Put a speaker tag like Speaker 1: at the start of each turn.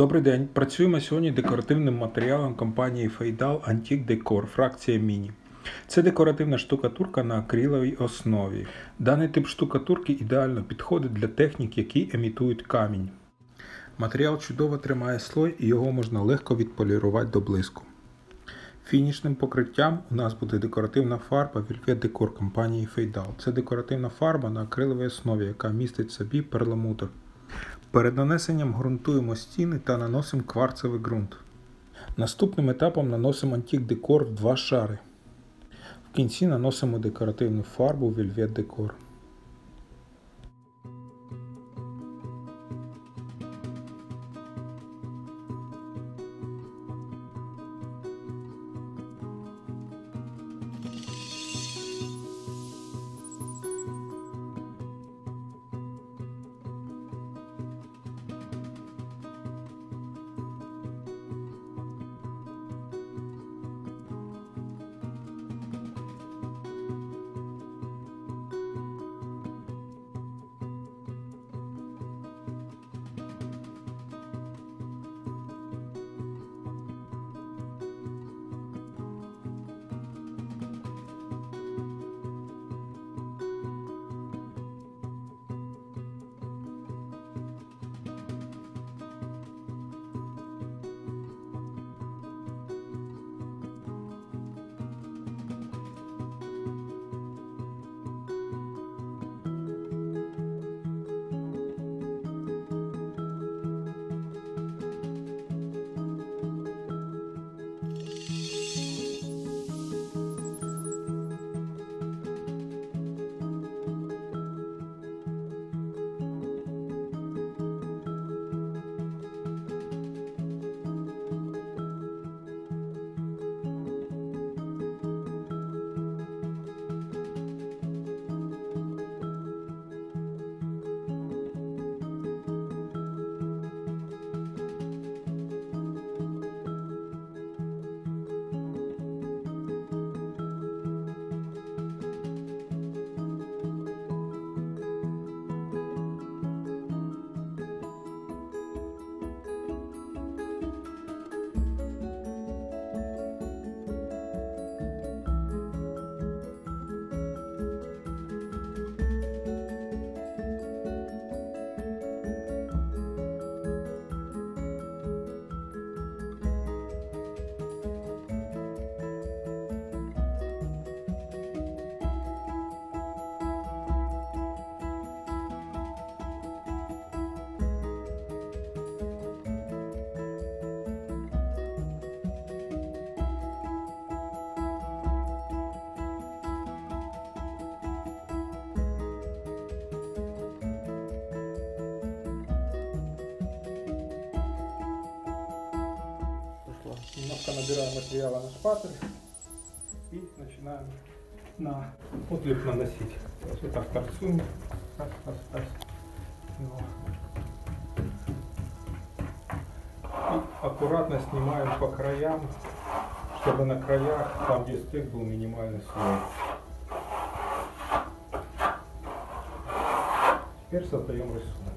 Speaker 1: Добрий день. Працюємо сьогодні декоративним матеріалом компанії Feydal Antique Decor, фракція Міні. Це декоративна штукатурка на акриловій основі. Даний тип штукатурки ідеально підходить для технік, які емітують камінь. Матеріал чудово тримає слой і його можна легко відполірувати до блиску. Фінішним покриттям у нас буде декоративна фарба Velvet Decor компанії Feydal. Це декоративна фарба на акриловій основі, яка містить в собі перламутр. Перед нанесенням ґрунтуємо стіни та наносимо кварцевий ґрунт. Наступним етапом наносимо антік декор в два шари. В кінці наносимо декоративну фарбу Velvet Decor. Немножко набираем материала на шпатель и начинаем на отлип наносить. Вот так торцуем. Раз, раз, раз. И аккуратно снимаем по краям, чтобы на краях, там где стык был минимальный слой. Теперь создаем рисунок.